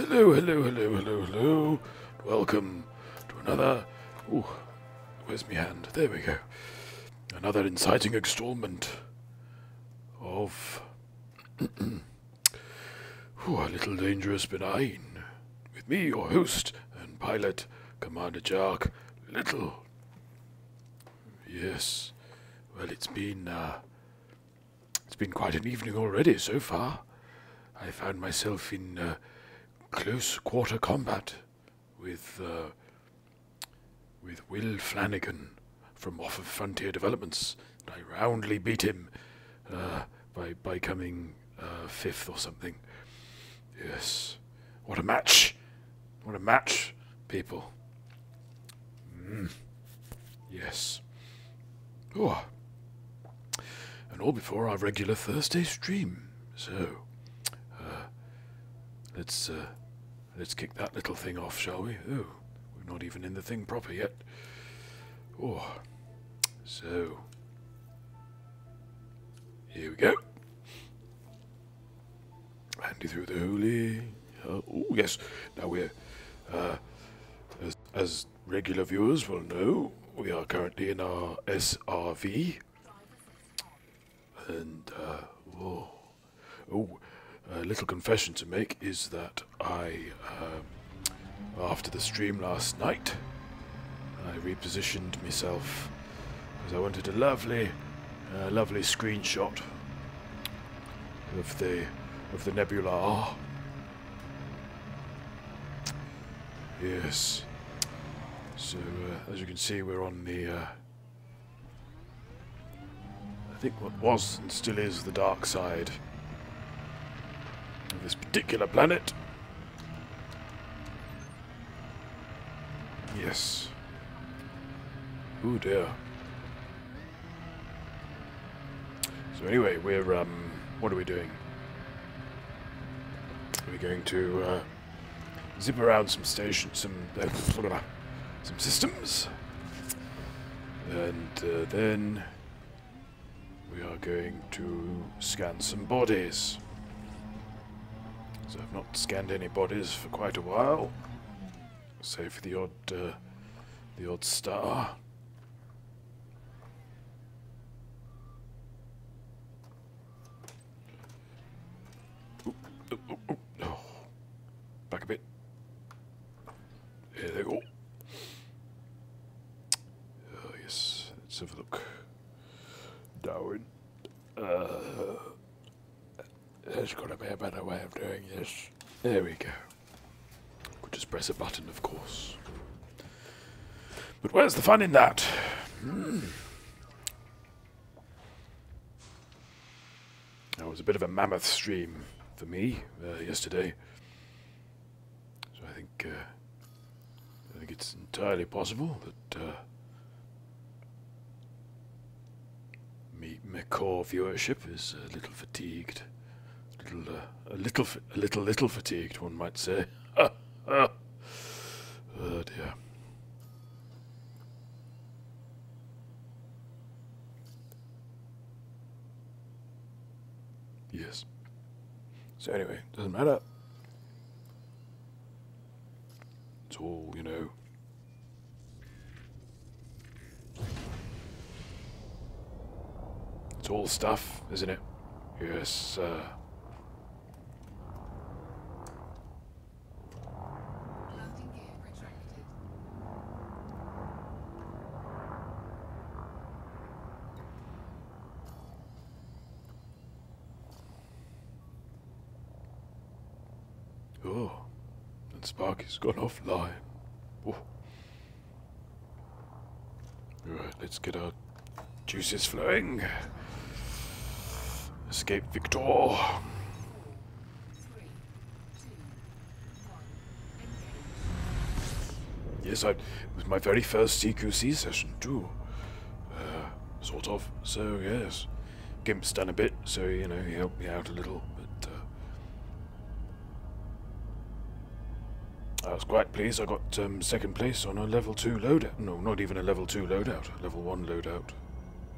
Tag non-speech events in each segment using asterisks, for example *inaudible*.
Hello, hello, hello, hello, hello. Welcome to another. Ooh, where's my hand? There we go. Another inciting installment of. *clears throat* Ooh, a Lyttle Dangerous benign. With me, your host and pilot, Commander Jack Lyttle. Yes. Well, it's been. Uh, it's been quite an evening already so far. I found myself in uh, close quarter combat with uh, with Will Flanagan from off of Frontier Developments. I roundly beat him uh, by by coming uh, fifth or something. Yes, what a match! What a match, people. Mm. Yes. Oh. And all before our regular Thursday stream. So, uh, let's uh, let's kick that little thing off, shall we? Oh, we're not even in the thing proper yet. Oh, so here we go. Handy through the holy. Uh, oh yes. Now we're uh, as, as regular viewers will know, we are currently in our SRV. And, uh, oh, oh, a little confession to make is that I, um, after the stream last night, I repositioned myself because I wanted a lovely, uh, lovely screenshot of the of the nebula. Yes. So, uh, as you can see, we're on the, uh, I think what was and still is the dark side of this particular planet. Yes. Oh dear. So anyway, we're, um, what are we doing? We're going to, uh, zip around some stations, some, uh, some systems. And uh, then we are going to scan some bodies. So I've not scanned any bodies for quite a while, save for the odd, uh, the odd star. Back a bit. There they go. Oh, yes. Let's have a look. Darwin. Uh, there's got to be a better way of doing this. There we go. Could just press a button, of course. But where's the fun in that? Hmm. That was a bit of a mammoth stream for me uh, yesterday. So I think uh, I think it's entirely possible that uh, me, my core viewership is a little fatigued, little, uh, a little, a little, little fatigued, one might say. *laughs* oh dear. Yes. So anyway, doesn't matter. It's all, you know. It's all stuff, isn't it? Yes, uh. Sparky's gone offline. Oh. Right, let's get our juices flowing. Escape Victor. Yes, I, it was my very first CQC session too. Uh, sort of. So yes, Gimp's done a bit, so you know he helped me out a little. I was quite pleased. I got um, second place on a level two loadout. No, not even a level two loadout. A level one loadout,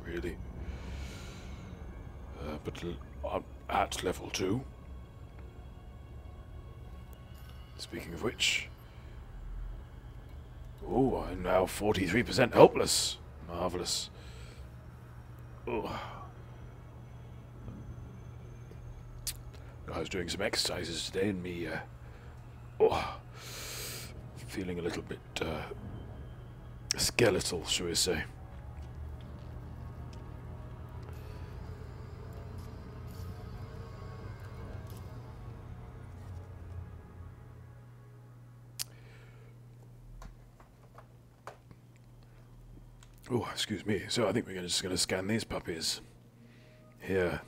really. Uh, but I'm at level two. Speaking of which, Oh, I'm now 43% helpless. Marvellous. Oh. I was doing some exercises today and me, uh, oh, feeling a little bit uh, skeletal, shall we say. Oh, excuse me. So I think we're just going to scan these puppies here.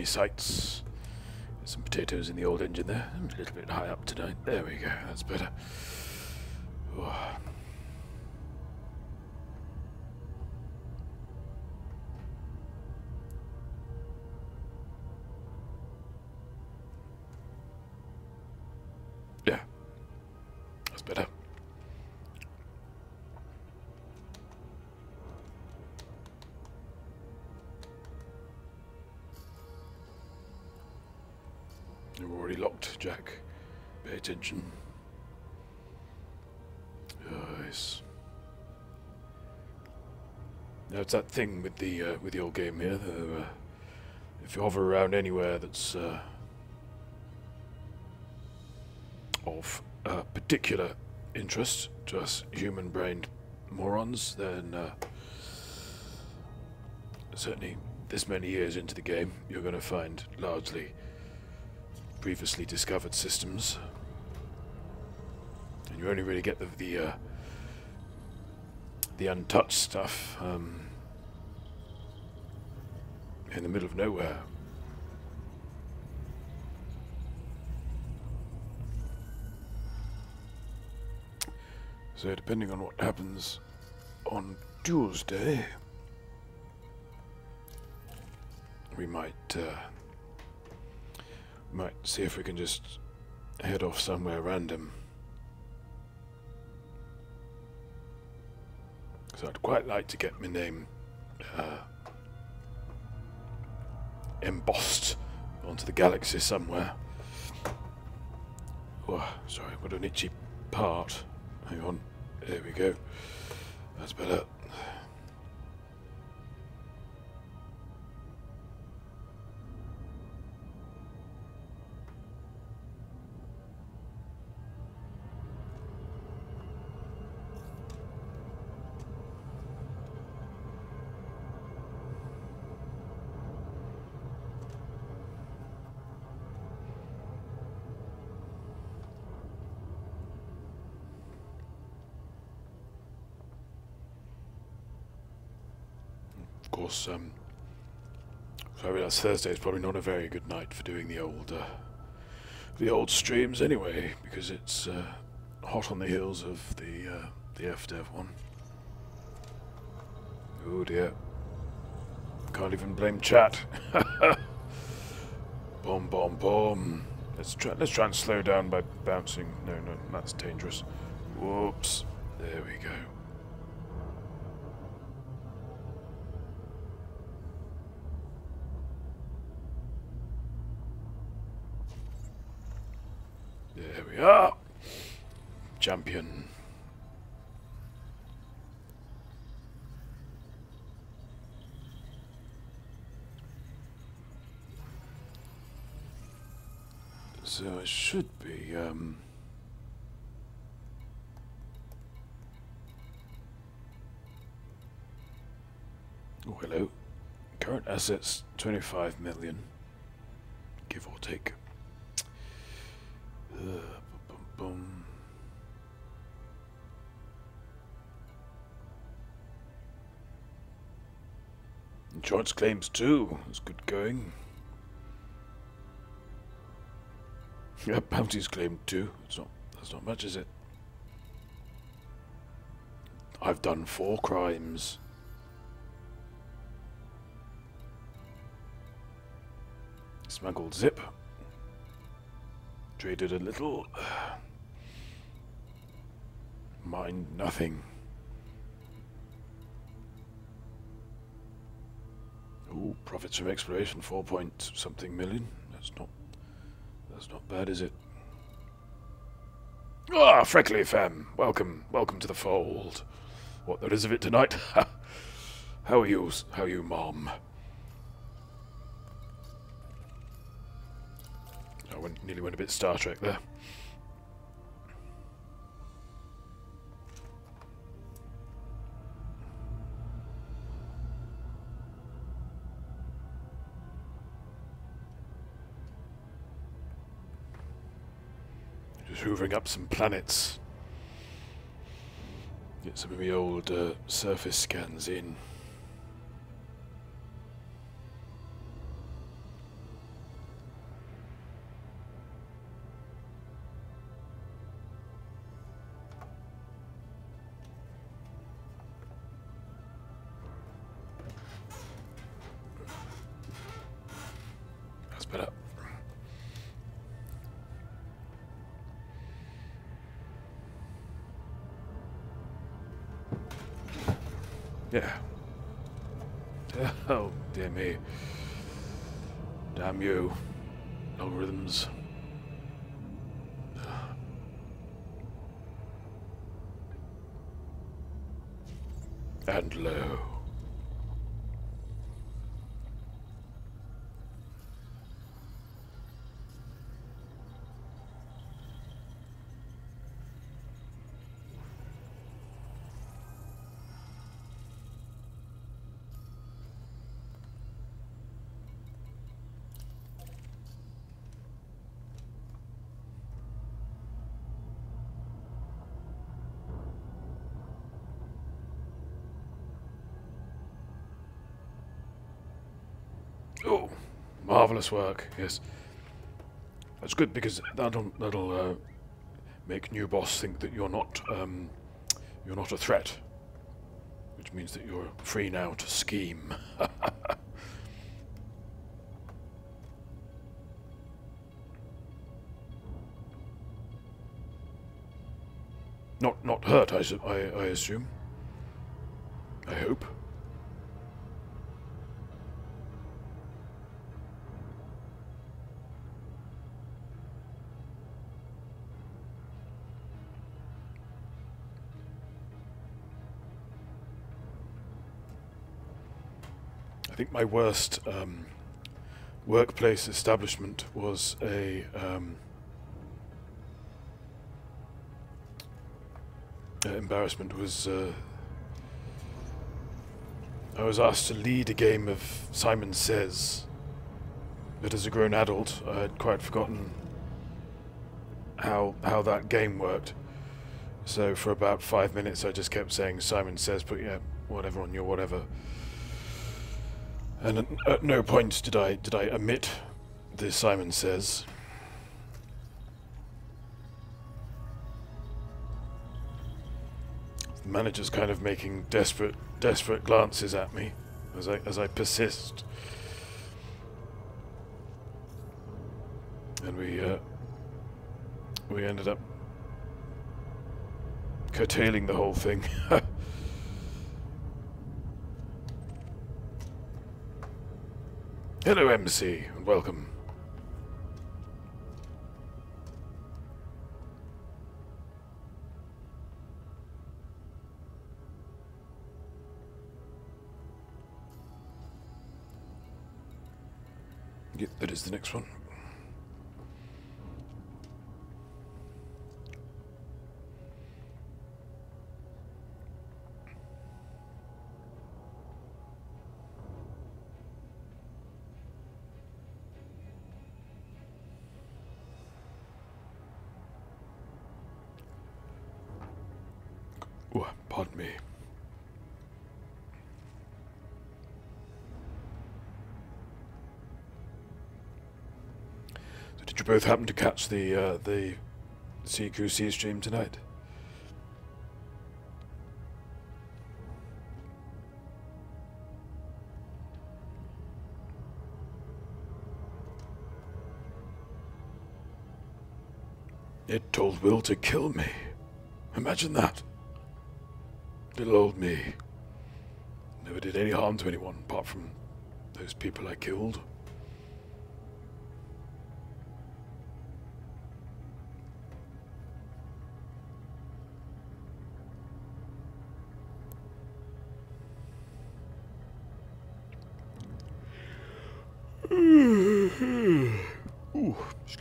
Me sights. Some potatoes in the old engine there. I'm a little bit high up tonight. There we go. That's better. It's that thing with the uh, with the old game here. The, uh, if you hover around anywhere that's uh, of uh, particular interest to us human-brained morons, then uh, certainly this many years into the game, you're going to find largely previously discovered systems. And you only really get the the, uh, the untouched stuff um, in the middle of nowhere. So depending on what happens on Tuesday, we might uh, might see if we can just head off somewhere random. So I'd quite like to get my name uh, embossed onto the galaxy somewhere. Oh, sorry, what an itchy part. Hang on. There we go. That's better. Um, I realise Thursday is probably not a very good night for doing the old, uh, the old streams anyway, because it's uh, hot on the heels of the uh, the FDev one. Oh dear, can't even blame chat. *laughs* boom, boom, boom. Let's try. Let's try and slow down by bouncing. No, no, that's dangerous. Whoops. There we go. There we are. Champion. So it should be, um... Oh, hello. Current assets, 25 million. Give or take. Uh, bum, bum, Insurance claims too. That's good going. Yeah, *laughs* bounties claimed too. It's not. That's not much, is it? I've done four crimes. Smuggled zip. Traded a little. *sighs* Mind nothing. Profits from exploration, four point something million. That's not. That's not bad, is it? Ah, Freckly fam, welcome, welcome to the fold. What there is of it tonight? *laughs* how are you? How are you, mom? went, nearly went a bit Star Trek there. Hoovering up some planets. Get some of the old uh, surface scans in. Marvelous work. Yes, that's good because that'll that'll uh, make new boss think that you're not um, you're not a threat, which means that you're free now to scheme. *laughs* not not hurt, I, I, I assume. I hope. Think my worst um, workplace establishment was a um, uh, embarrassment was uh, I was asked to lead a game of Simon Says, but as a grown adult, I had quite forgotten how how that game worked. So for about five minutes, I just kept saying Simon Says, but yeah, whatever on your whatever. And at, no point did I did I omit the Simon Says. The manager's kind of making desperate desperate glances at me as I as I persist. And we uh, we ended up curtailing the whole thing. *laughs* Hello, MC, and welcome. Yep, that is the next one. Both happen to catch the uh, the CQC stream tonight? It told Will to kill me. Imagine that. Little old me. Never did any harm to anyone apart from those people I killed.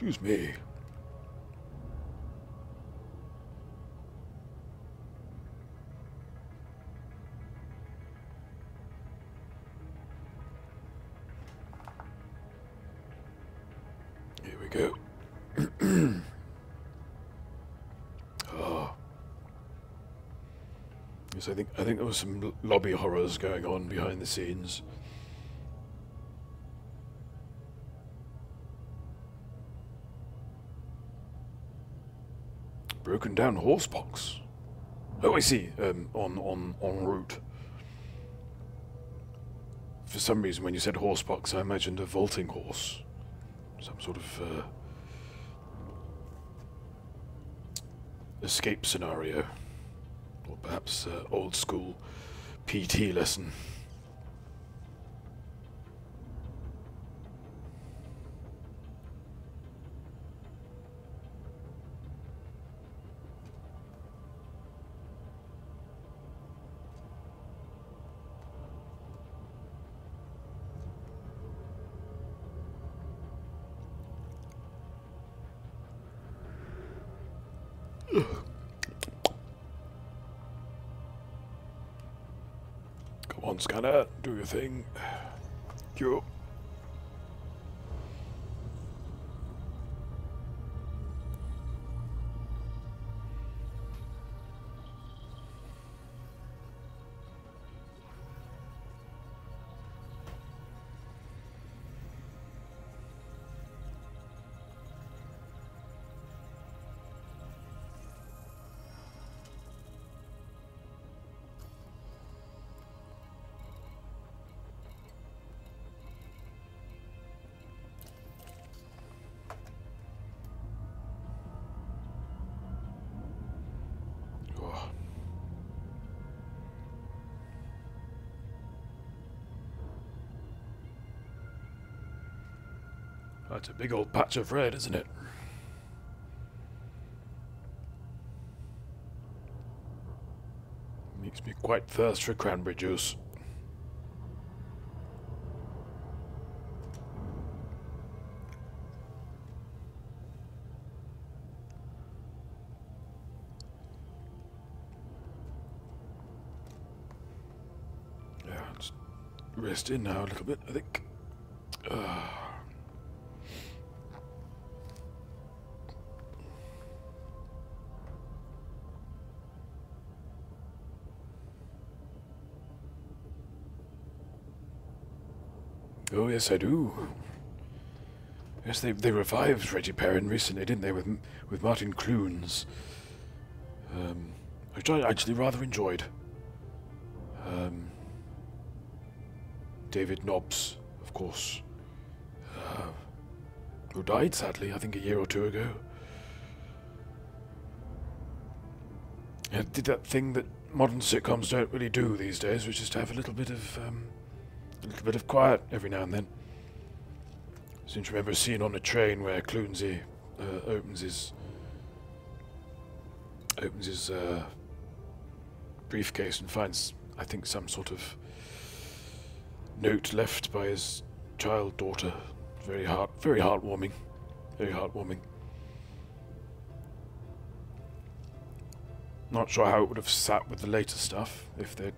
Excuse me. Here we go. *clears throat* Ah. Yes, I think I think there was some lobby horrors going on behind the scenes. Broken down horse box. Oh, I see. Um, on on route. For some reason, when you said horse box, I imagined a vaulting horse, some sort of uh, escape scenario, or perhaps uh, old school PT lesson. Do your thing. You. That's a big old patch of red, isn't it? Makes me quite thirst for cranberry juice. Yeah, just rest in now a little bit, I think. Yes, I do. Yes, they they revived Reggie Perrin recently, didn't they, with with Martin Clunes, um, which I actually rather enjoyed. Um, David Nobbs, of course, uh, who died sadly, I think a year or two ago. Yeah, did that thing that modern sitcoms don't really do these days, which is to have a little bit of um, a little bit of quiet every now and then. Seem to remember a scene on a train where Clunesy uh, opens his opens his uh, briefcase and finds, I think, some sort of note left by his child daughter. Very heart, very heartwarming, very heartwarming. Not sure how it would have sat with the later stuff if they'd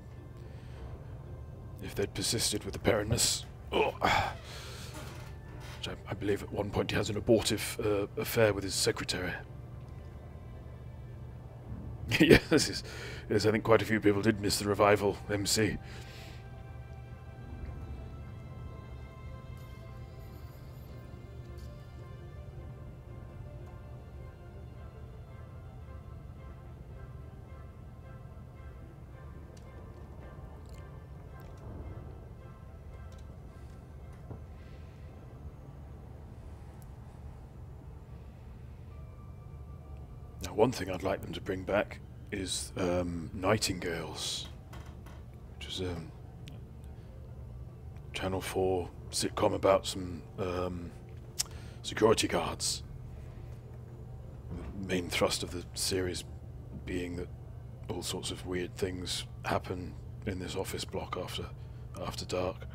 if they'd persisted with the parentness. Oh. Which I, I believe at one point he has an abortive uh, affair with his secretary. *laughs* yes, yes, I think quite a few people did miss the revival MC. One thing I'd like them to bring back is um, Nightingales, which is a Channel 4 sitcom about some um, security guards. The main thrust of the series being that all sorts of weird things happen in this office block after after dark.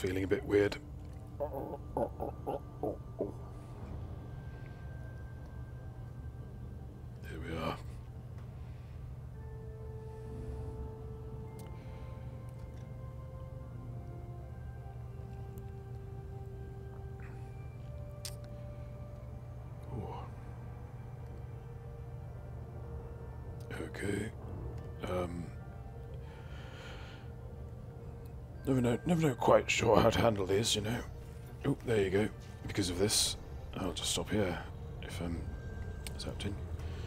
Feeling a bit weird. Never know, never know quite sure how to handle these, you know. Oh, there you go. Because of this, I'll just stop here if I'm zapped in.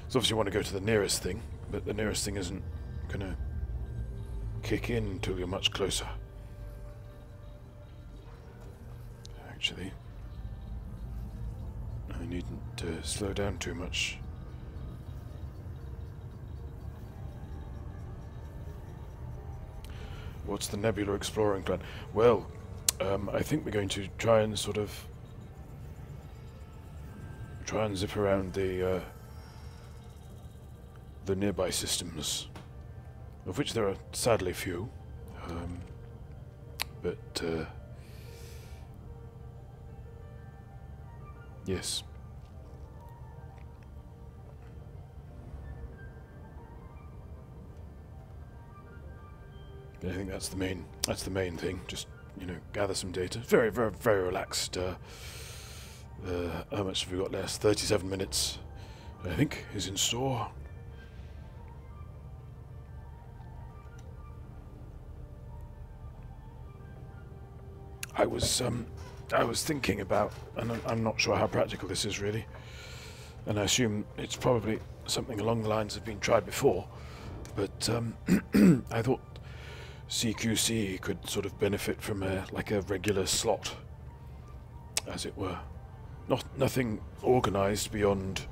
So obviously you want to go to the nearest thing, but the nearest thing isn't gonna kick in until you're much closer. Actually, I needn't uh, slow down too much. What's the Nebula exploring plan? Well, um, I think we're going to try and sort of try and zip around the uh, the nearby systems, of which there are sadly few. Um, but uh, yes. I think that's the main that's the main thing. Just you know, gather some data. Very, very, very relaxed. Uh, uh, how much have we got left? Thirty-seven minutes, I think, is in store. I was um, I was thinking about, and I'm, I'm not sure how practical this is really, and I assume it's probably something along the lines of being tried before, but um, *clears throat* I thought CQC could sort of benefit from a like a regular slot, as it were. Not nothing organised beyond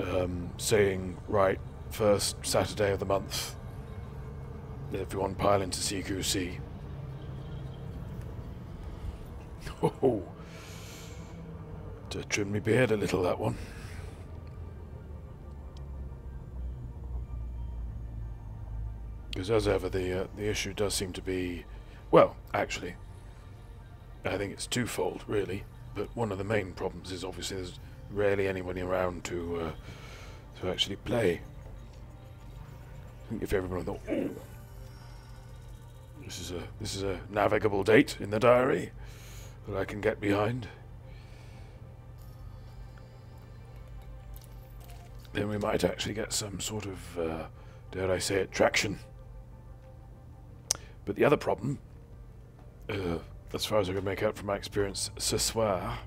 um, saying right first Saturday of the month. Everyone pile into CQC. *laughs* Oh, to trim me beard a little that one. Because as ever, the uh, the issue does seem to be, well, actually, I think it's twofold, really. But one of the main problems is obviously there's rarely anybody around to uh, to actually play. I think if everyone thought, oh, this is a this is a navigable date in the diary that I can get behind, then we might actually get some sort of, uh, dare I say it, traction. But the other problem, uh, as far as I can make out from my experience ce soir,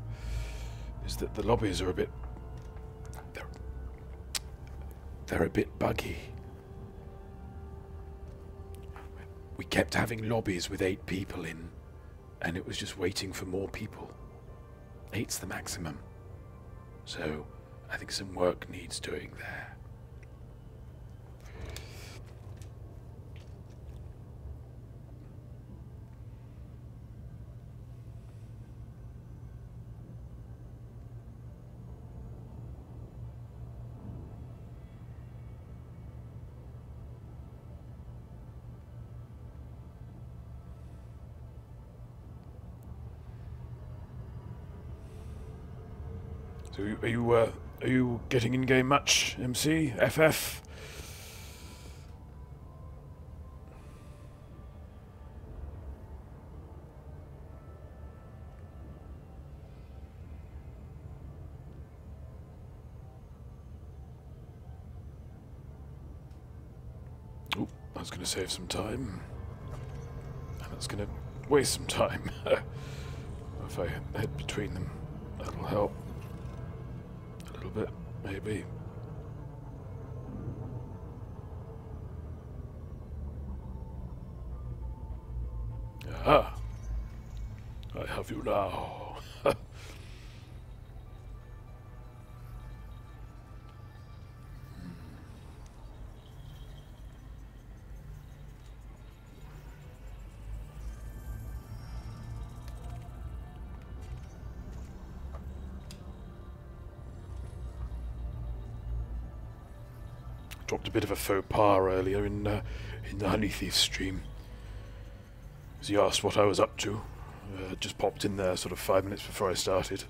is that the lobbies are a bit. They're, they're a bit buggy. We kept having lobbies with eight people in, and it was just waiting for more people. Eight's the maximum. So, I think some work needs doing there. So you- are you uh, are you getting in game much, MC, FF? Was going to save some time, and that's going to waste some time. *laughs* if I head between them, that'll help little bit, maybe. Aha! I have you now. A bit of a faux pas earlier in uh, in the Honey Thief stream. As he asked what I was up to, uh, just popped in there sort of five minutes before I started,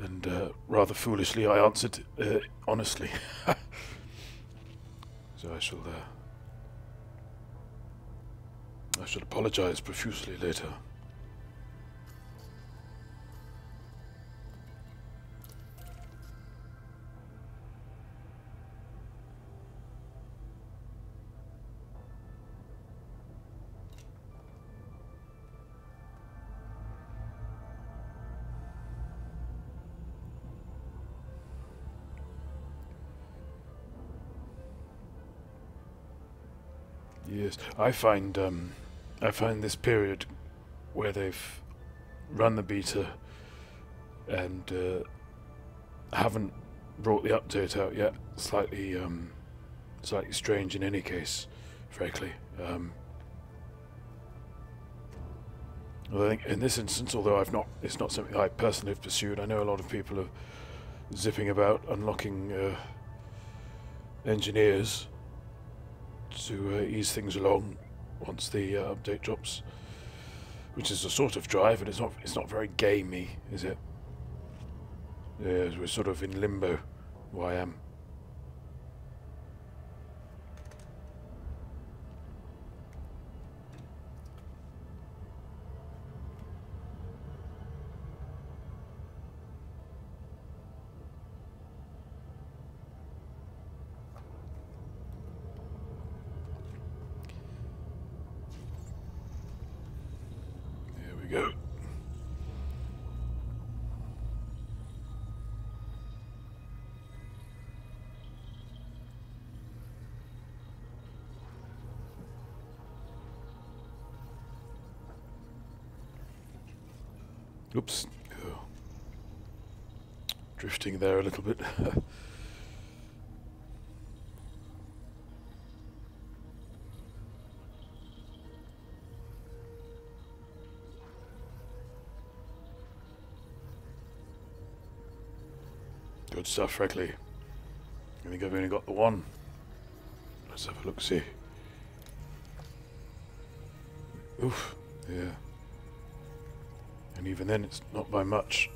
and uh, rather foolishly I answered uh, honestly. *laughs* so I shall uh, I shall apologise profusely later. I find um, I find this period where they've run the beta and uh, haven't brought the update out yet slightly um, slightly strange in any case, frankly. Um, I think in this instance, although I've not, it's not something I personally have pursued. I know a lot of people are zipping about unlocking uh, engineers to uh, ease things along once the uh, update drops, which is a sort of drive, and it's not it's not very gamey, is it? Yeah, we're sort of in limbo. I am. There we go. Oops. Drifting there a little bit. *laughs* Good stuff, frankly. I think I've only got the one. Let's have a look, see. Oof, yeah. And even then, it's not by much.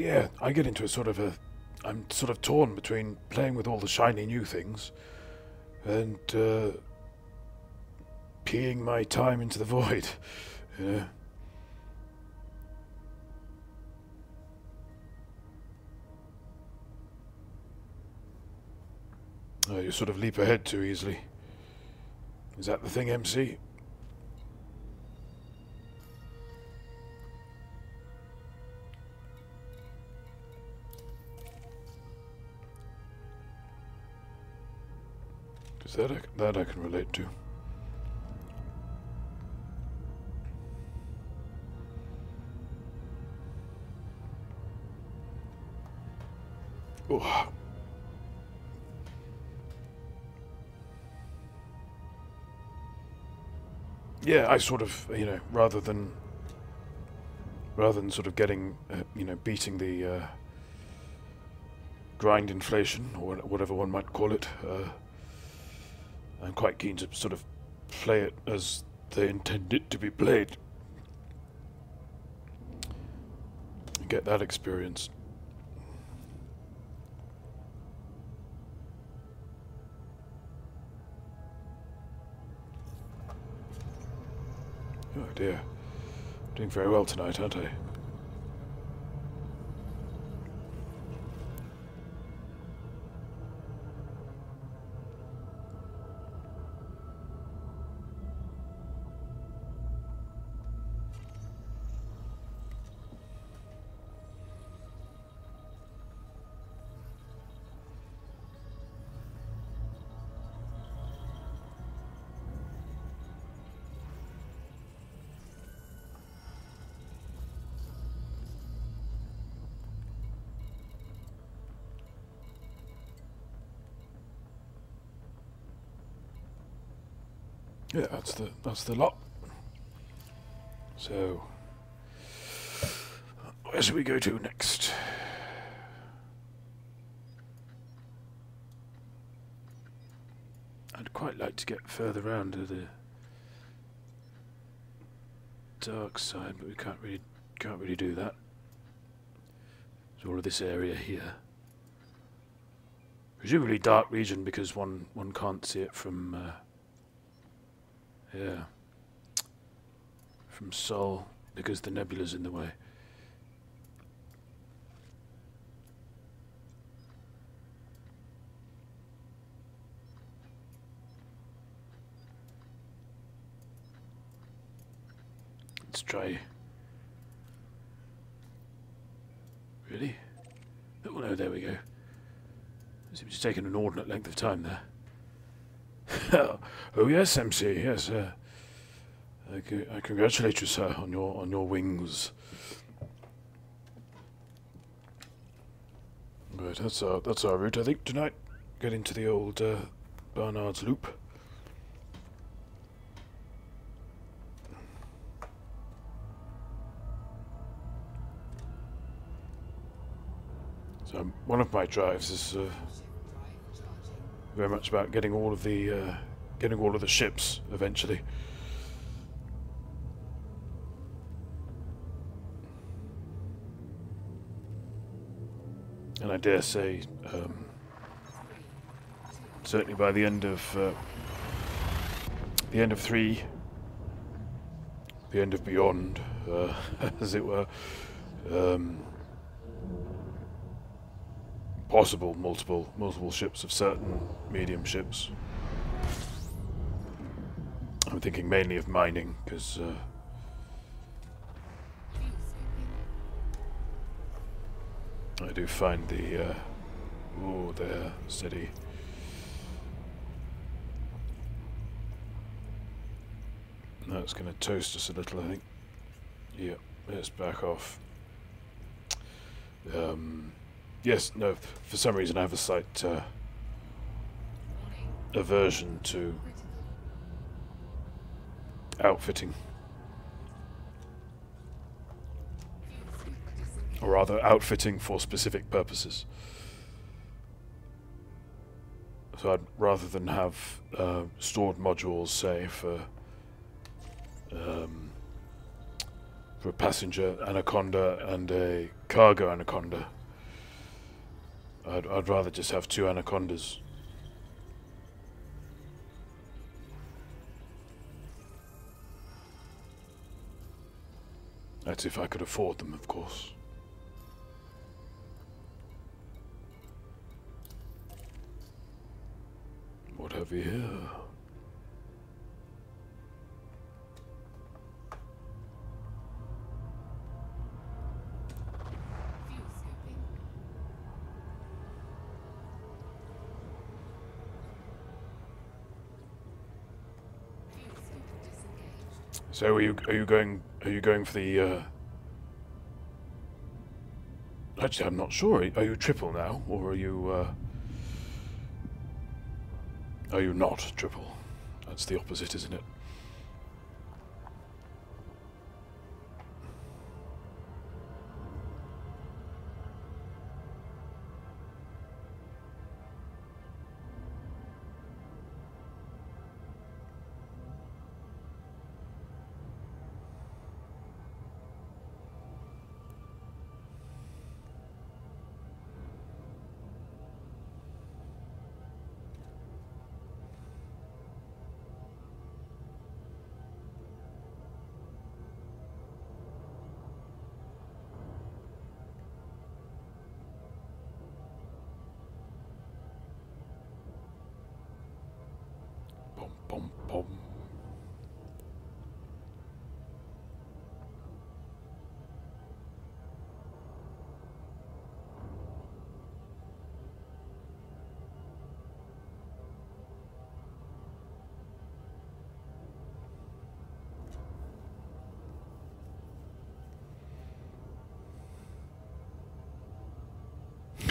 Yeah, I get into a sort of a. I'm sort of torn between playing with all the shiny new things and uh, peeing my time into the void. *laughs* Yeah. Oh, you sort of leap ahead too easily. Is that the thing, MC? That I, that I can relate to? Yeah, I sort of, you know, rather than rather than sort of getting, uh, you know, beating the uh, grind inflation or whatever one might call it. Uh, I'm quite keen to sort of play it as they intend it to be played. Get that experience. Oh dear. Doing very well tonight, aren't I? That's the that's the lot. So, where should we go to next? I'd quite like to get further round to the dark side, but we can't really can't really do that. There's all of this area here. Presumably dark region because one one can't see it from uh, yeah from Sol because the nebula's in the way. Let's try. Really? Oh no, there we go. Seems to take an inordinate length of time there. *laughs* oh yes, MC. Yes, uh, I, c- I congratulate you, sir, on your on your wings. Right, that's our that's our route, I think, tonight. Get into the old uh, Barnard's Loop. So one of my drives is uh. Very much about getting all of the uh, getting all of the ships eventually. And I dare say, um, certainly by the end of uh, the end of three, the end of Beyond, uh, *laughs* as it were, um, possible multiple multiple ships of certain medium ships. I'm thinking mainly of mining because uh, I do find the uh, oh there steady. That's going to toast us a little, I think. Yep, let's back off. Um, yes, no. For some reason, I have a slight uh, aversion to outfitting, or rather, outfitting for specific purposes. So I'd rather than have uh, stored modules, say for um, for a passenger anaconda and a cargo anaconda. I'd, I'd rather just have two anacondas. That's if I could afford them, of course. What have we here? So are you are you going are you going for the uh Actually I'm not sure. Are you triple now or are you uh Are you not triple? That's the opposite, isn't it?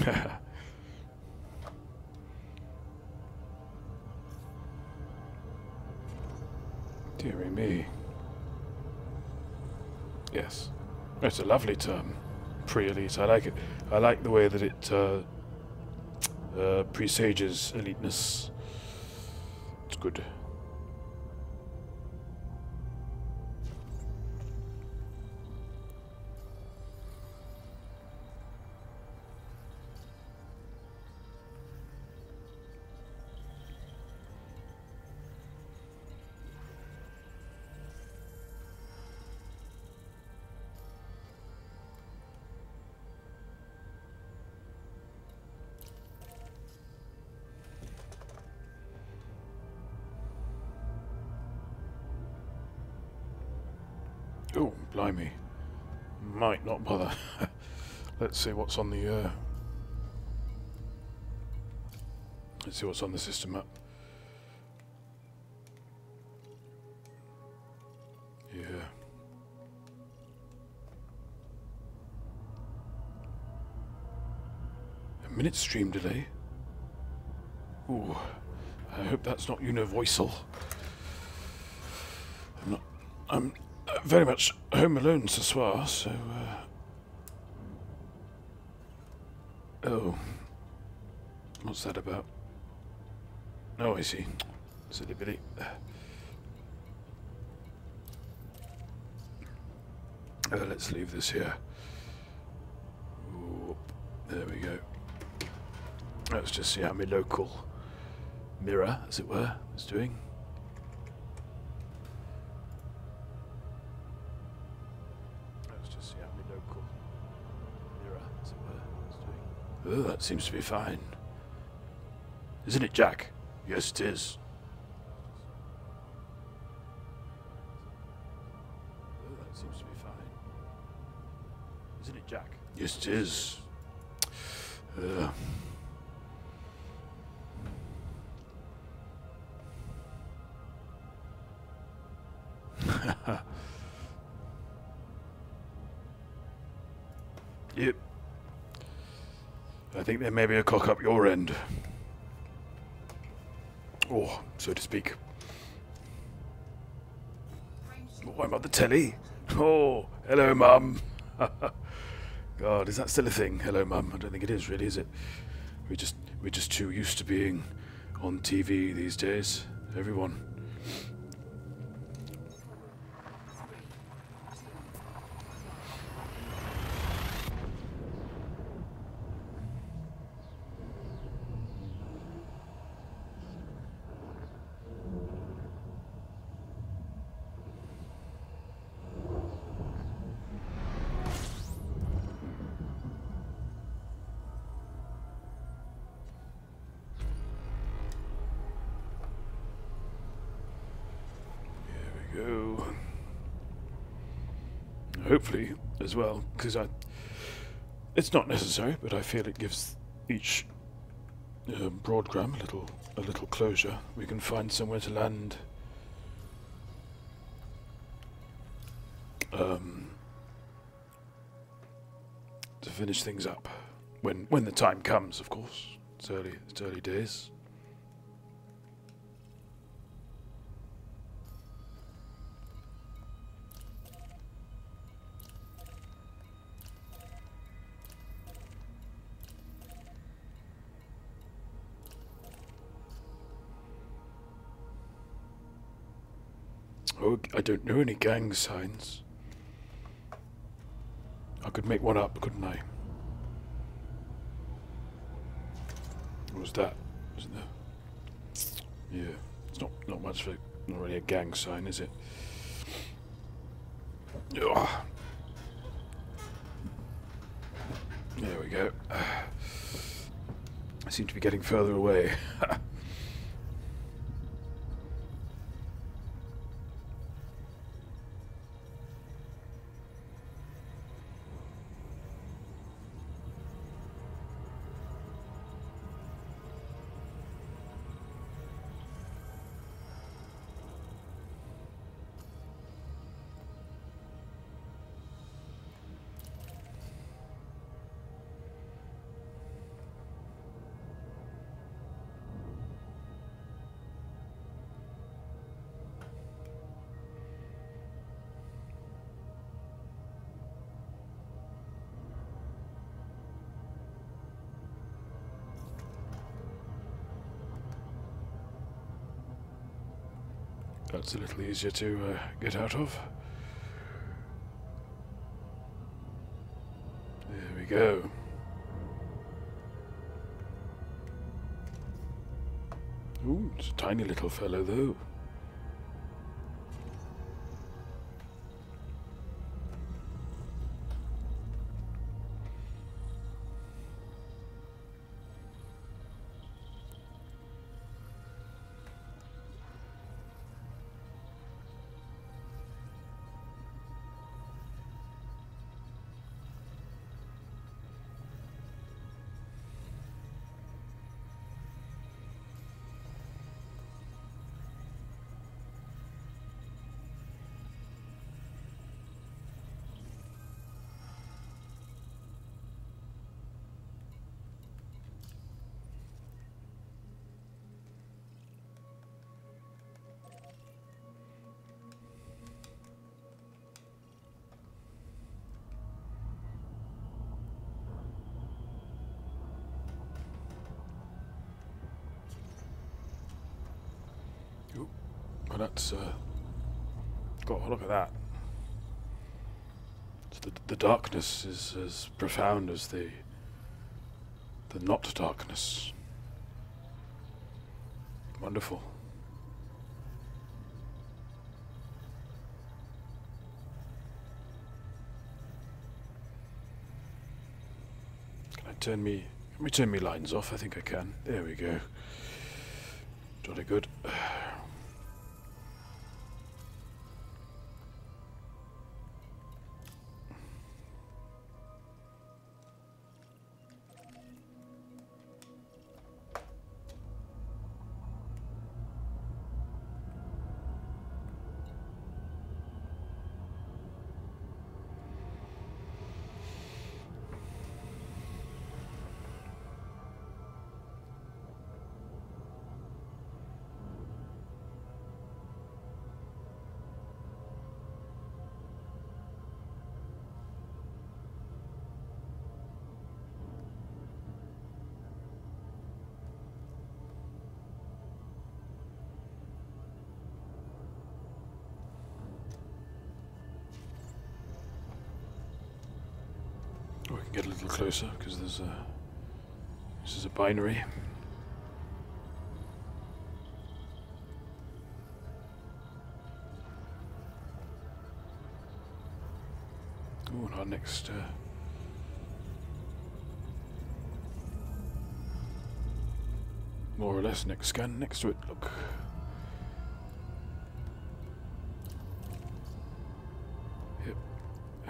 *laughs* Dearie me. Yes. It's a lovely term. Pre-elite. I like it. I like the way that it uh, uh, presages eliteness. It's good. Let's see what's on the, uh... Let's see what's on the system map. Yeah. A minute stream delay? Ooh. I hope that's not univoical. I'm not... I'm very much home alone ce soir, so... Uh... Oh. What's that about? Oh, I see. Silly Billy. Uh, let's leave this here. Oop, there we go. Let's just see how my local mirror, as it were, is doing. Oh, that seems to be fine. Isn't it, Jack? Yes, it is. Oh, that seems to be fine. Isn't it, Jack? Yes, it is. Uh, think there may be a cock up your end. Or, so to speak. Oh, I'm on the telly. Oh, hello, Mum. *laughs* God, is that still a thing? Hello, Mum. I don't think it is, really, is it? We just we're just too used to being on TV these days. Everyone. Here we go. Hopefully, as well, because I. It's not necessary, but I feel it gives each um, broadgram a little a little closure. We can find somewhere to land. Um, to finish things up when when the time comes, of course. It's early. It's early days. I don't know any gang signs. I could make one up, couldn't I? What was that? Wasn't there? Yeah, it's not not much for not really a gang sign, is it? Ugh. There we go. *sighs* I seem to be getting further away. *laughs* That's a little easier to uh, get out of. There we go. Ooh, it's a tiny little fellow though. Uh, look at that. The the darkness is as profound as the the not darkness. Wonderful. Can I turn me? Can we turn me lines off? I think I can. There we go. Jolly good. There's a. This is a binary. Oh, and our next. Uh, more or less next scan next to it. Look. Yep.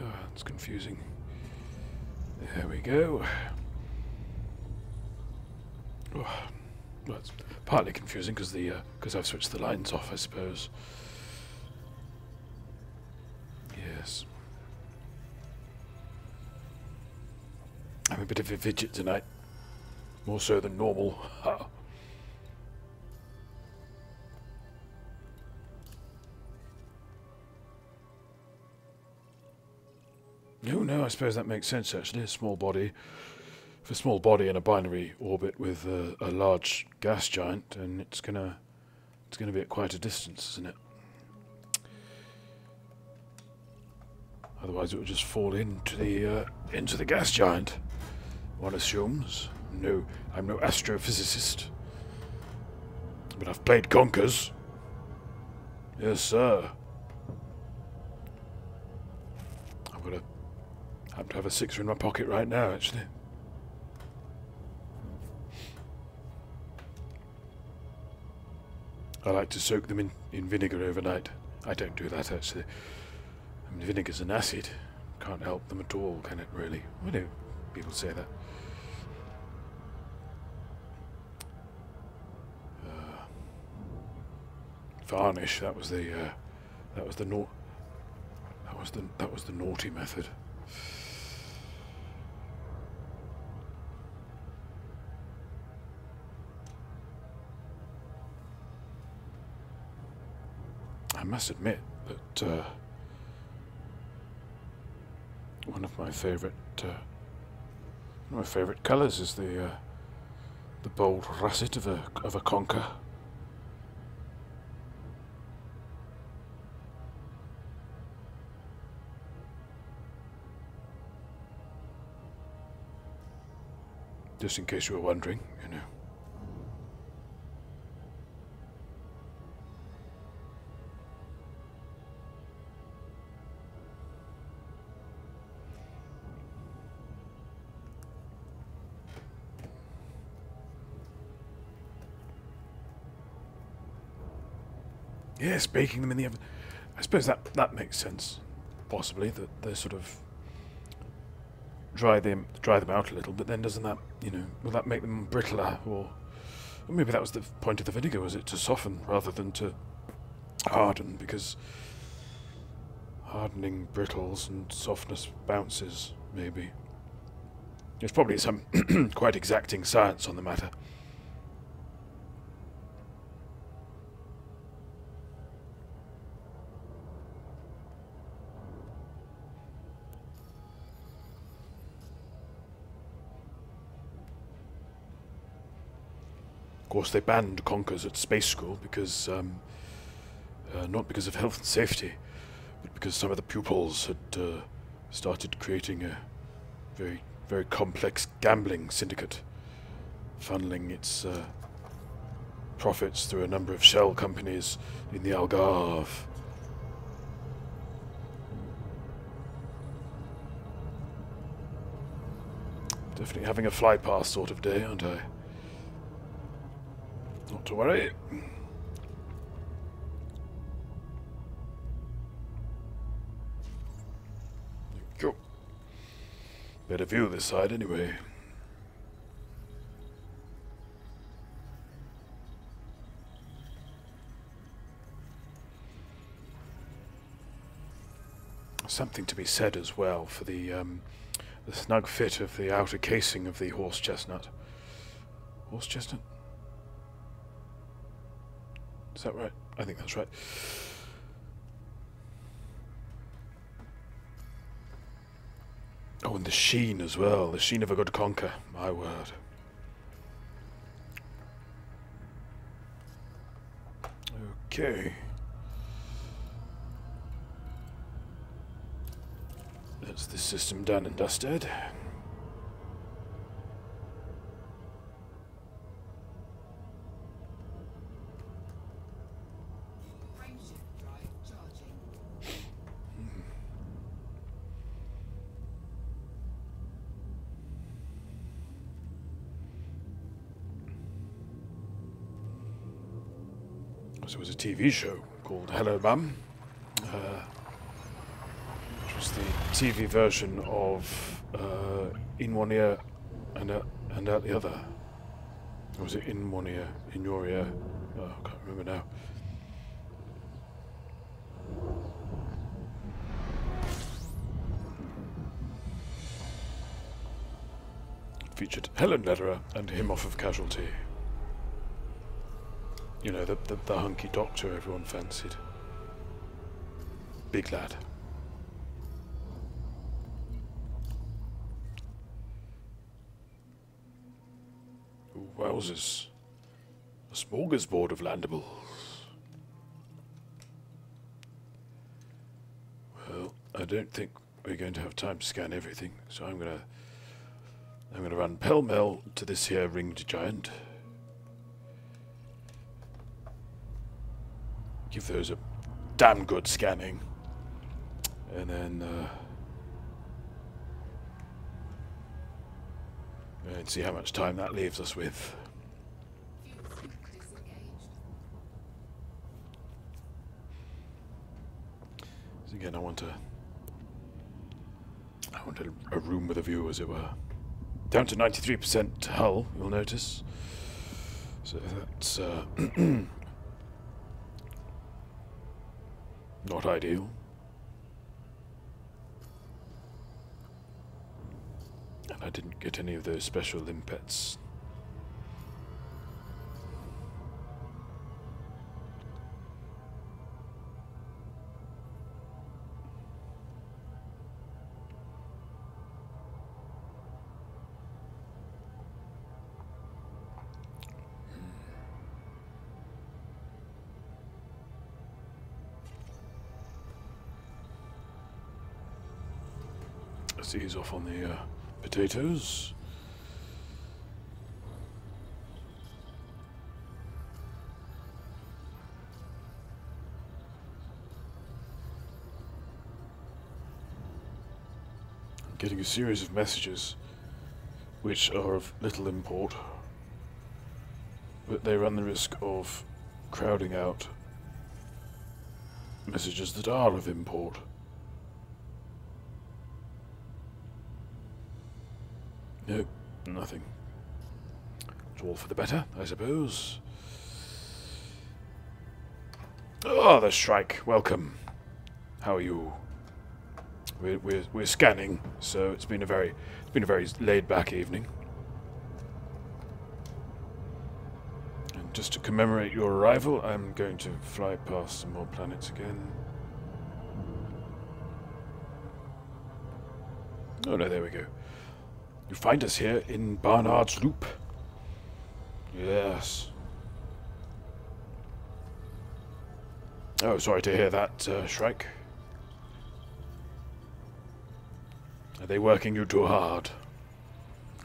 Oh, it's confusing. Go. Oh, well, it's partly confusing because the uh, because I've switched the lines off, I suppose. Yes. I'm a bit of a fidget tonight, more so than normal. *laughs* suppose that makes sense actually. A small body, for a small body in a binary orbit with a, a large gas giant, and it's gonna, it's gonna be at quite a distance, isn't it? Otherwise, it would just fall into the uh, into the gas giant. One assumes. No, I'm no astrophysicist, but I've played conkers. Yes, sir. I've got a to have a sixer in my pocket right now, actually. I like to soak them in, in vinegar overnight. I don't do that, actually. I mean, vinegar's an acid. Can't help them at all, can it, really? I know people say that. Uh, varnish, that was the, uh, that was the that was the, that was the naughty method. must admit that uh, one of my favorite uh, my favorite colors is the uh, the bold russet of a of a conker. Just in case you were wondering, you know. Yes, baking them in the oven. I suppose that that makes sense, possibly that they sort of dry them dry them out a little. But then doesn't that you know will that make them brittler or, or maybe that was the point of the vinegar was it to soften rather than to harden because hardening brittles and softness bounces maybe. There's probably some *clears throat* quite exacting science on the matter. Course, they banned conkers at space school because, um, uh, not because of *laughs* health and safety, but because some of the pupils had uh, started creating a very, very complex gambling syndicate, funneling its uh, profits through a number of shell companies in the Algarve. Definitely having a fly past sort of day, aren't I? Not to worry. Go. Better view this side anyway. Something to be said as well for the um, the snug fit of the outer casing of the horse chestnut. Horse chestnut? Is that right? I think that's right. Oh, and the sheen as well. The sheen of a good conker. My word. Okay. That's the system done and dusted. TV show called Hello Mum. Uh, which was the TV version of uh, In One Ear and out, and Out the Other. Or was it In One Ear, In Your Ear? Oh, I can't remember now. Featured Helen Lederer and him off of Casualty. You know, the, the, the hunky doctor everyone fancied. Big lad. Wowzers. A smorgasbord of landables. Well, I don't think we're going to have time to scan everything, so I'm gonna I'm gonna run pell mell to this here ringed giant. Give those a damn good scanning. And then uh, and see how much time that leaves us with. So again, I want a I want a, a room with a view, as it were. Down to 93% hull, you'll notice. So that's uh, *clears throat* not ideal. And I didn't get any of those special limpets. off on the uh, potatoes. I'm getting a series of messages which are of little import, but they run the risk of crowding out messages that are of import. No, nothing. It's all for the better, I suppose. Oh, the Shrike. Welcome. How are you? We're, we're, we're scanning, so it's been a very it's been a very laid back evening. And just to commemorate your arrival, I'm going to fly past some more planets again. Oh no, there we go. You find us here in Barnard's Loop. Yes. Oh, sorry to hear that, uh, Shrike. Are they working you too hard?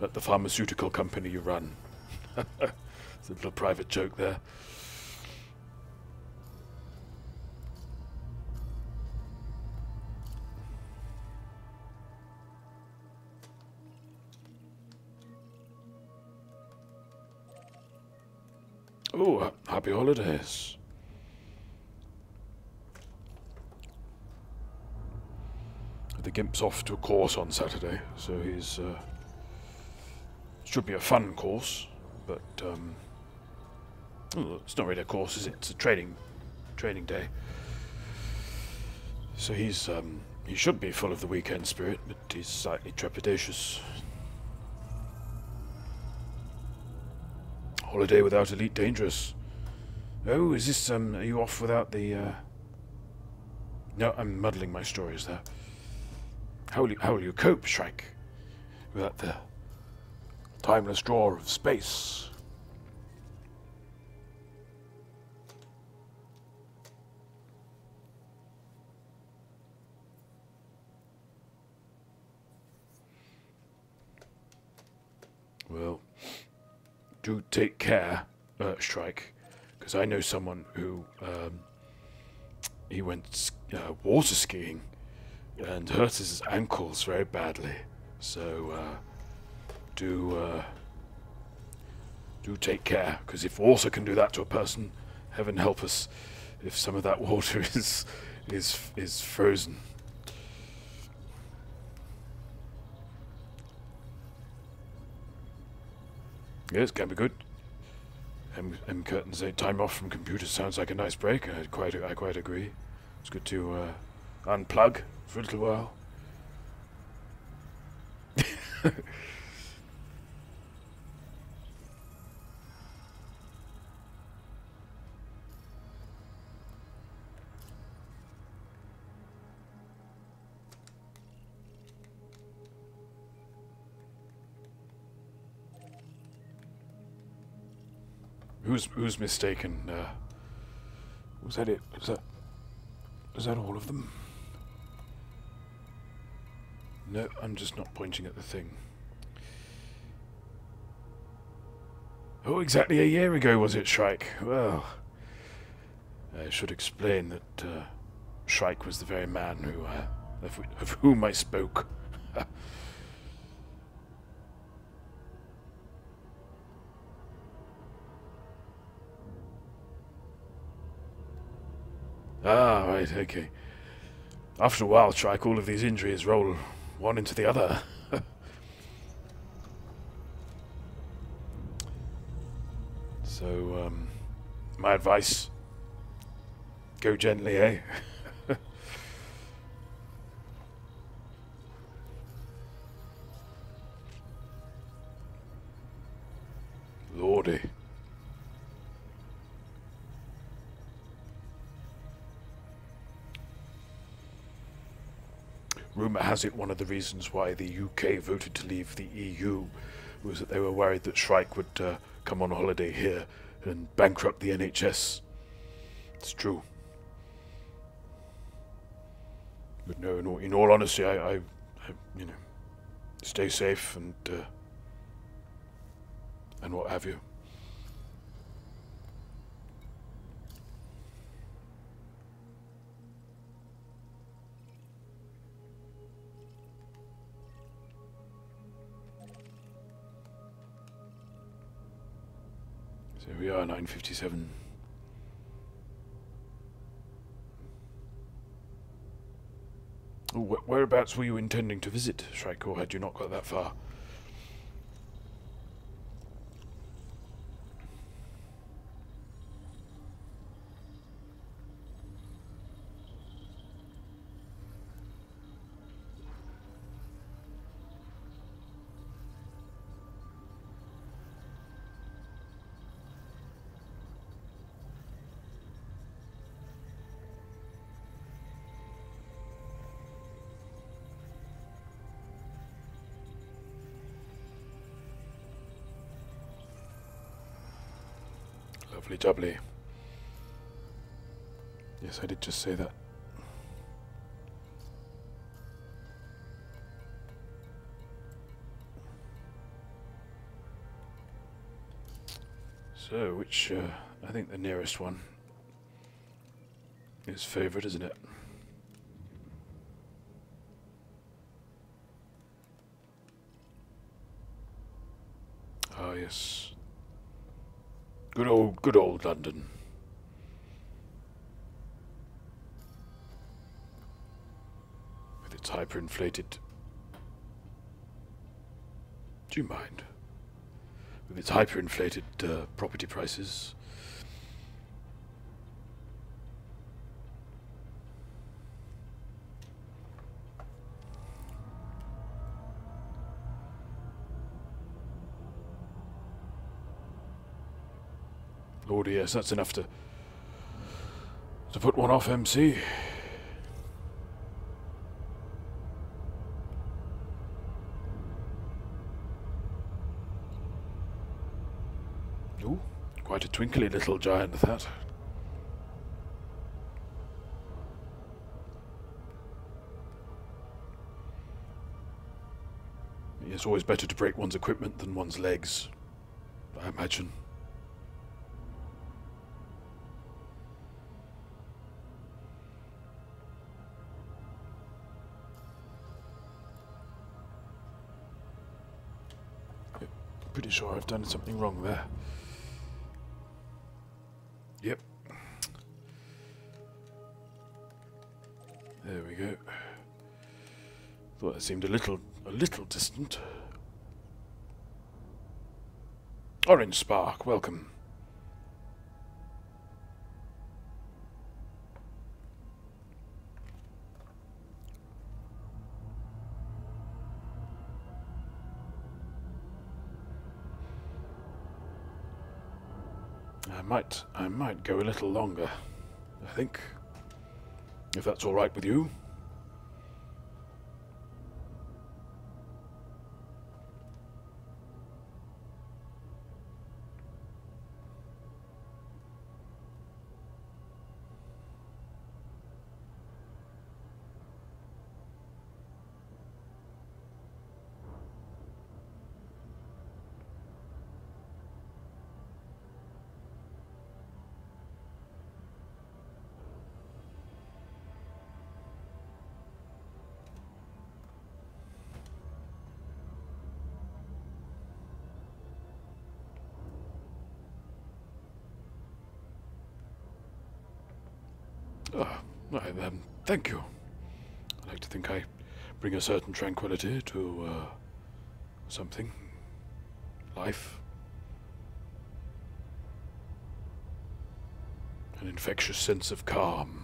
At the pharmaceutical company you run? *laughs* it's a little private joke there. Oh, happy holidays. The Gimp's off to a course on Saturday, so he's. Uh, should be a fun course, but um, it's not really a course, is it? It's a training, training day. So he's um, he should be full of the weekend spirit, but he's slightly trepidatious. Holiday without Elite Dangerous. Oh, is this um? Are you off without the? Uh... No, I'm muddling my stories there. How will you, how will you cope, Shrike, without the timeless drawer of space? Well, do take care, uh, Shrike, because I know someone who um, he went uh, water skiing and hurt his ankles very badly. So uh, do uh, do take care, because if water can do that to a person, heaven help us if some of that water *laughs* is is is frozen. Yes, can be good. M, M Curtin say time off from computers sounds like a nice break. I quite I quite agree. It's good to uh, unplug for a little while. *laughs* Who's who's mistaken? Uh, was that it? Was that was that all of them? No, I'm just not pointing at the thing. Oh, exactly a year ago was it, Shrike? Well, I should explain that uh, Shrike was the very man who, uh, of, of whom I spoke. Ah, right, okay. After a while, Shrike, all of these injuries roll one into the other. *laughs* so, um, my advice go gently, eh? *laughs* Rumour has it one of the reasons why the UK voted to leave the EU was that they were worried that Shrike would uh, come on holiday here and bankrupt the NHS. It's true. But no, in all, in all honesty, I, I, I, you know, stay safe and uh, and what have you. So we are 957. Oh, wh- whereabouts were you intending to visit, Shrike, or had you not got that far? Jubbly. Yes, I did just say that. So, which, uh, I think the nearest one is favourite, isn't it? Ah, yes. Good old, good old London. With its hyperinflated. Do you mind? With its hyperinflated uh, property prices. Yes, that's enough to to put one off MC. Ooh, quite a twinkly little giant that. It's always better to break one's equipment than one's legs, I imagine. Sure I've done something wrong there. Yep. There we go. Thought it seemed a little, a little distant. Orange Spark, welcome. Might, I might go a little longer. I think, if that's all right with you. Ah, I, um, thank you. I like to think I bring a certain tranquility to uh, something. Life. An infectious sense of calm.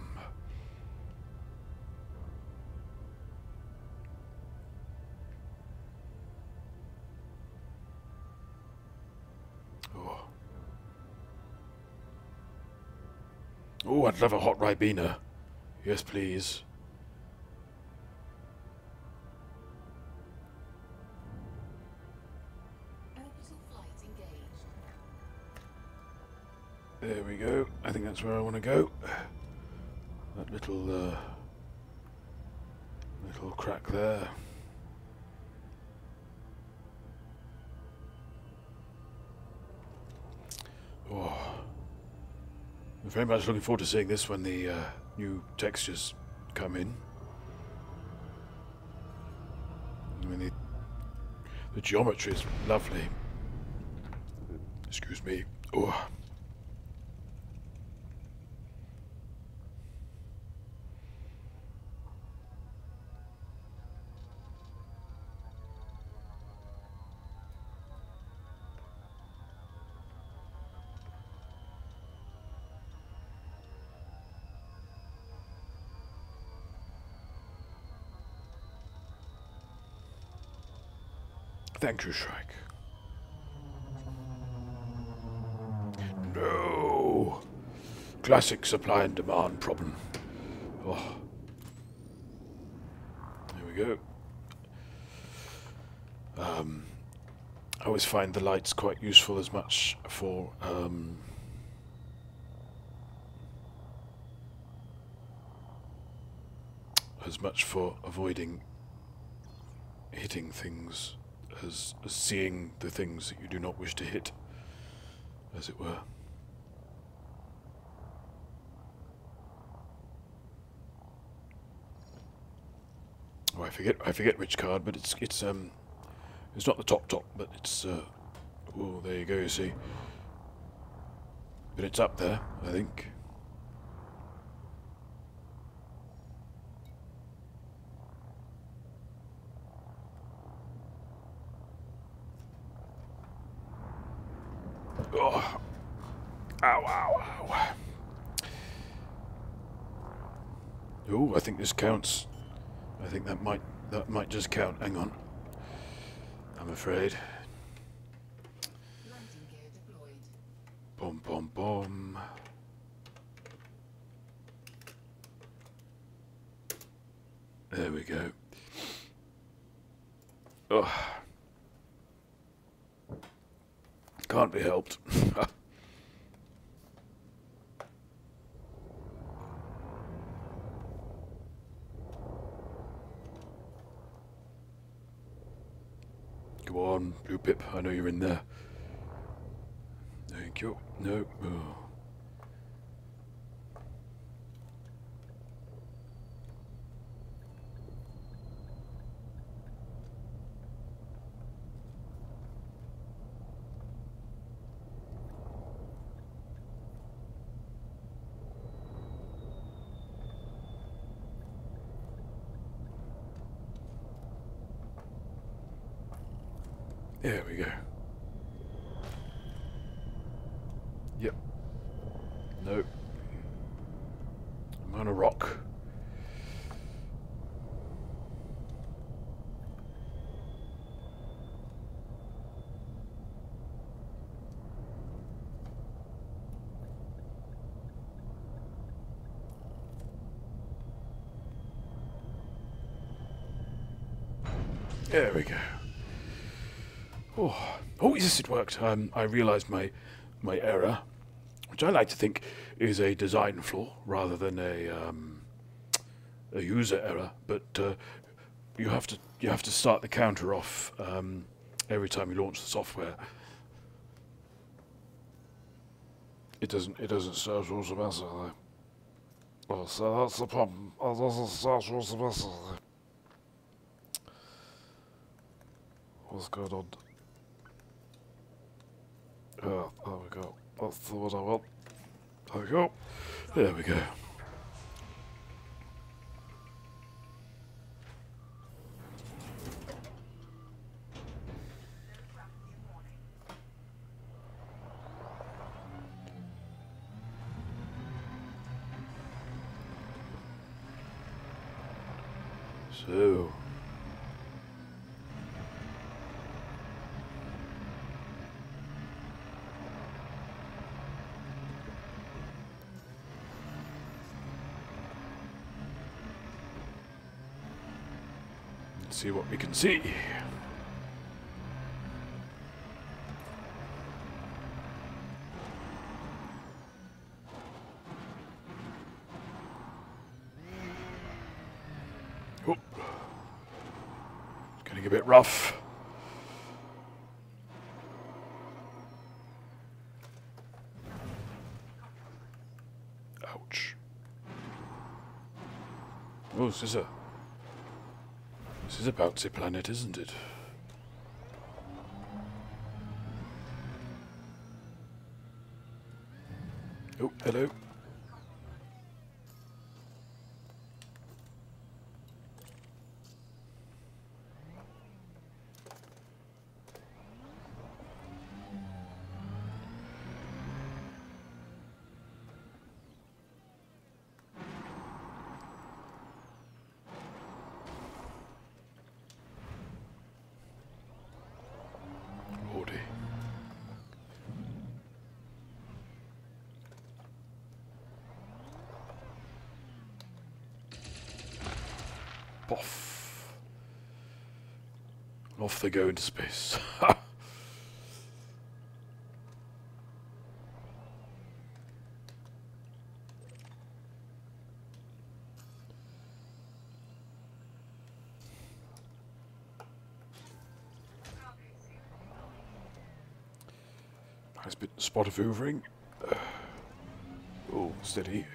Love a hot ribena. Yes, please. There we go. I think that's where I want to go. That little, uh, little crack there. Oh. I'm very much looking forward to seeing this when the uh, new textures come in. I mean, the, the geometry is lovely. Excuse me. Oh. Thank you, Shrike. No. Classic supply and demand problem. Oh. There we go. Um, I always find the lights quite useful as much for um, as much for avoiding hitting things as, seeing the things that you do not wish to hit, as it were. Oh, I forget. I forget which card, but it's it's um, it's not the top top, but it's uh, oh, there you go. You see, but it's up there, I think. Oh. Ow, ow, ow. Oh, I think this counts. I think that might that might just count. Hang on. I'm afraid. Boom, boom, boom. There we go. Oh. Can't be helped. *laughs* Go on, Blue Pip. I know you're in there. Thank you. No. Oh. There we go. Yep. Nope. I'm on a rock. There we go. Oh, oh yes, it worked. Um, I realised my my error, which I like to think is a design flaw rather than a um, a user error. But uh, you have to you have to start the counter off um, every time you launch the software. It doesn't it doesn't start automatically. So that's the problem. It doesn't start automatically. What's going on? Yeah, there we go. That's the one I want. There we go. There we go. See what we can see. Oh. It's getting a bit rough. Ouch. Oh, this is a bouncy planet, isn't it? Oh, hello. They go into space. nice bit spot of hoovering. Uh, oh, steady.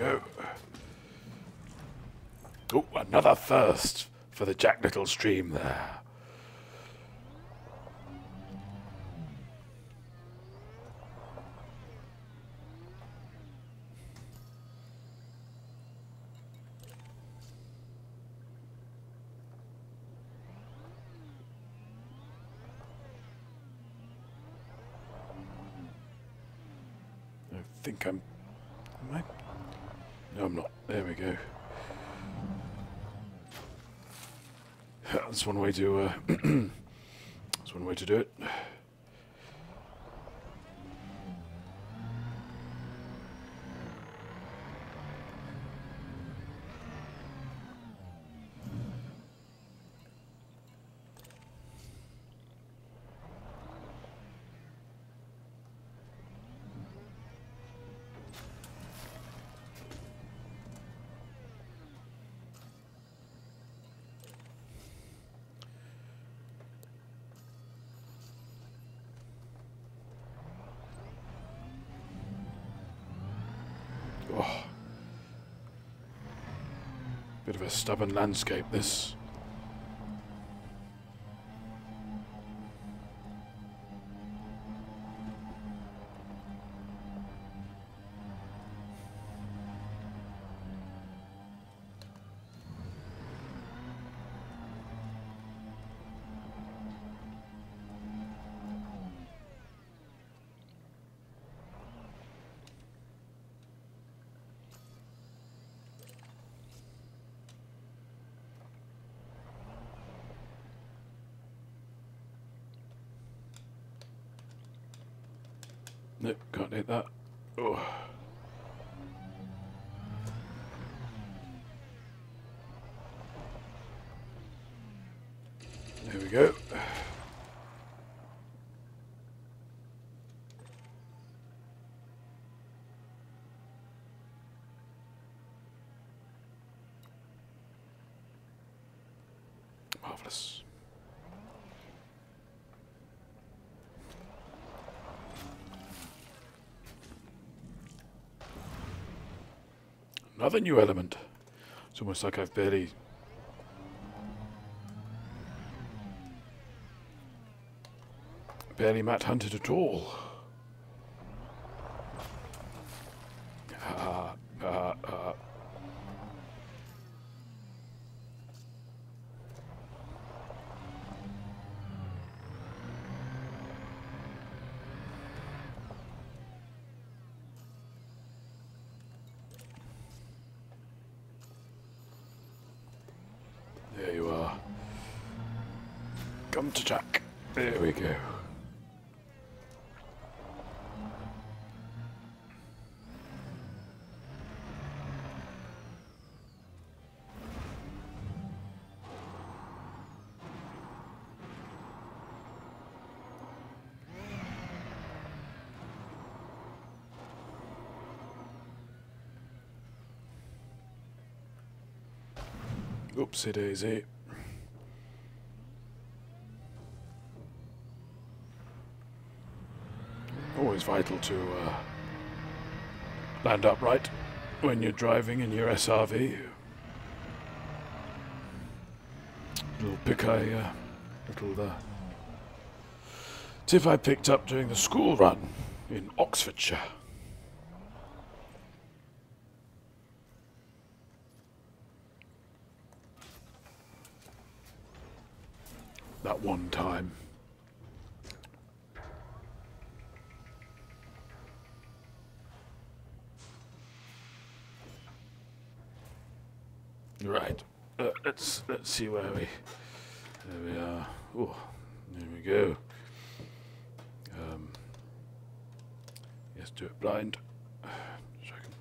Go. Oh, another thirst for the Jack Lyttle stream there. I think I'm. Am I? No, I'm not. There we go. That's one way to. Uh, *clears throat* that's one way to do it. Oh. Bit of a stubborn landscape, this. Another new element. It's almost like I've barely. barely Matt hunted at all. Oopsie daisy. Always vital to uh, land upright when you're driving in your SRV. little pick I, uh, little uh, tip I picked up during the school run in Oxfordshire. That one time. Right. Uh, let's see where we. There we are. Oh, there we go. Um, yes, do it blind. Second.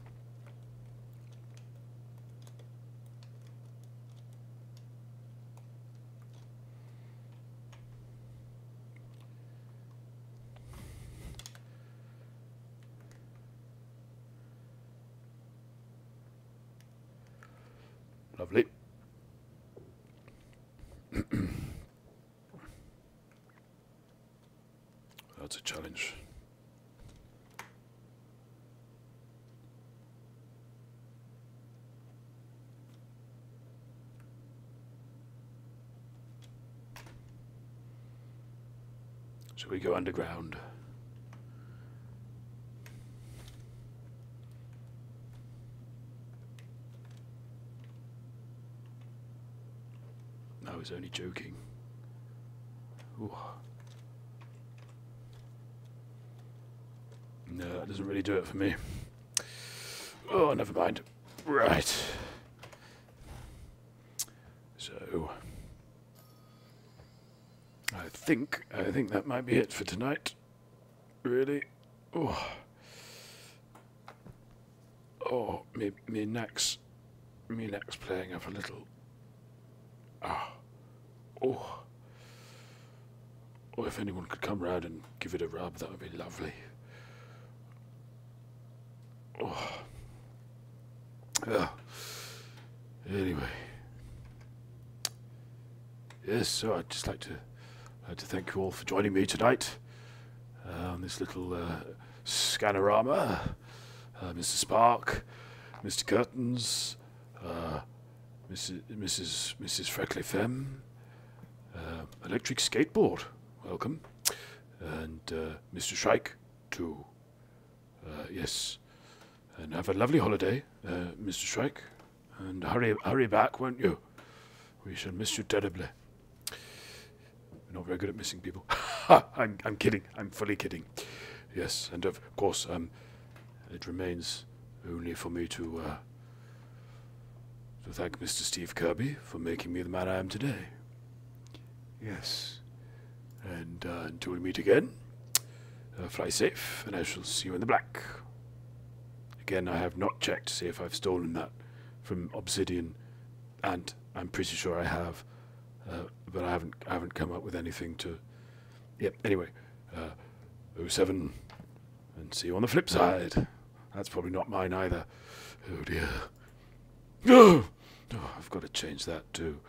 Lovely. That's a challenge. Shall we go underground? I was only joking. Ooh. No, that doesn't really do it for me. Oh, never mind. Right. So, I think I think that might be it for tonight. Really. Oh. Oh, me me neck's me neck's playing up a little. Ah. Oh. Oh, if anyone could come round and give it a rub, that would be lovely. Oh. Ah. Anyway. Yes, so I'd just like to like to thank you all for joining me tonight uh, on this little uh, scanorama. Uh, Mr. Spark, Mr. Curtains, uh, Mrs. Mrs. Mrs. Freckly Femme, uh, Electric Skateboard, welcome, and uh, Mr. Shrike, too. Uh, yes, and have a lovely holiday, uh, Mr. Shrike, and hurry hurry back, won't you? We shall miss you terribly. Not very good at missing people. *laughs* I'm I'm kidding. I'm fully kidding. Yes, and of course, um, it remains only for me to uh, to thank Mr. Steve Kirby for making me the man I am today. Yes. And uh, until we meet again, uh, fly safe, and I shall see you in the black. Again, I have not checked to see if I've stolen that from Obsidian, and I'm pretty sure I have, uh, but I haven't. I haven't come up with anything to. Yep. Anyway, uh, 07, and see you on the flip side. That's probably not mine either. Oh dear. Oh, *gasps* oh I've got to change that too.